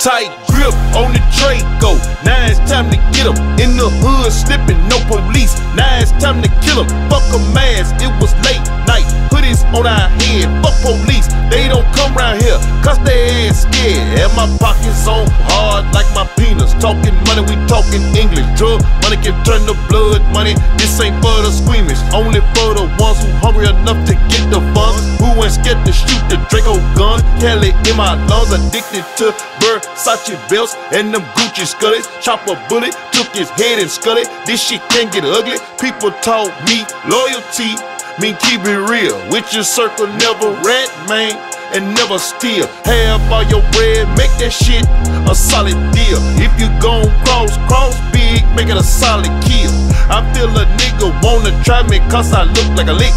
Tight grip on the Draco. Now it's time to get him. In the hood, slipping, no police. Now it's time to kill him. Fuck a mask, it was late night. Hoodies on our head. Fuck police, they don't come round here. Cause they ass scared. And my pockets on hard like. Talking money, we talking English. Drug money can turn to blood money. This ain't for the squeamish. Only for the ones who hungry enough to get the funds. Who ain't scared to shoot the Draco gun. Kelly in my lungs, addicted to Versace belts and them Gucci scullets. Chop a bullet, took his head and skull it. This shit can't get ugly. People taught me loyalty mean keep it real. With your circle, never rat, man. And never steal. Have all your bread, make that shit a solid it a solid kill. I feel a nigga wanna try me cause I look like a lick.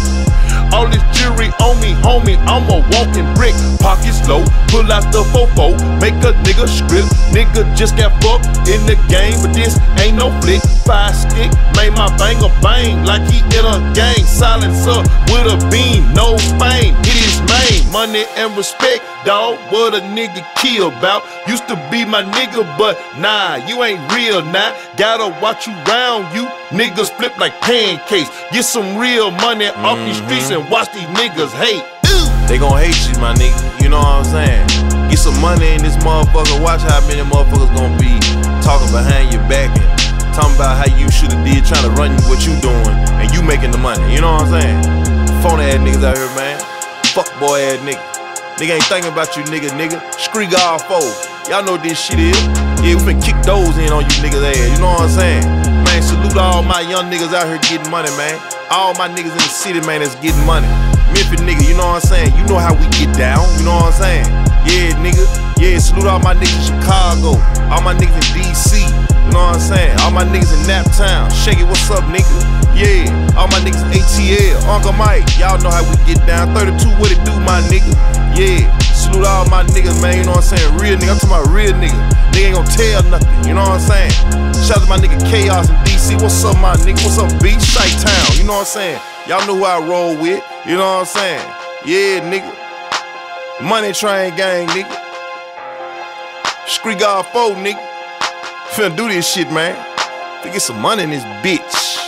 All this jewelry on me, homie, I'm a walking brick. Pockets low, pull out the fofo, make a nigga script. Nigga just got fucked in the game, but this ain't no flick. Five stick, made my banger bang like he in a gang. Silencer with a beam, no fame. Money and respect, dawg. What a nigga kill about. Used to be my nigga, but nah, you ain't real now. Gotta watch you round you. Niggas flip like pancakes. Get some real money off these streets and watch these niggas hate. They gon' hate you, my nigga. You know what I'm saying? Get some money in this motherfucker. Watch how many motherfuckers gonna be talking behind your back and talking about how you shoulda did trying to run what you doing and you making the money. You know what I'm saying? Phony ass niggas out here, man. Fuck boy ass nigga. Nigga ain't thinking about you, nigga, nigga. Street God foe. Y'all know what this shit is. Yeah, we finna kick those in on you niggas ass. You know what I'm saying? Man, salute all my young niggas out here getting money, man. All my niggas in the city, man, that's getting money. Memphis nigga, you know what I'm saying? You know how we get down, you know what I'm saying? Yeah, nigga. Yeah, salute all my niggas in Chicago, all my niggas in DC, you know what I'm saying? All my niggas in Naptown, shake it, what's up, nigga? Yeah, all my niggas in ATL, Uncle Mike, y'all know how we get down. 32, what it do, my nigga? Yeah, salute all my niggas, man, you know what I'm saying? Real nigga, I'm talking about real nigga. Nigga ain't gonna tell nothing, you know what I'm saying? Shout out to my nigga Chaos in DC, what's up, my nigga? What's up, B? Site Town, you know what I'm saying? Y'all know who I roll with, you know what I'm saying? Yeah, nigga. Money Train Gang, nigga. Street God 4, nigga. Finna do this shit, man. Finna get some money in this bitch.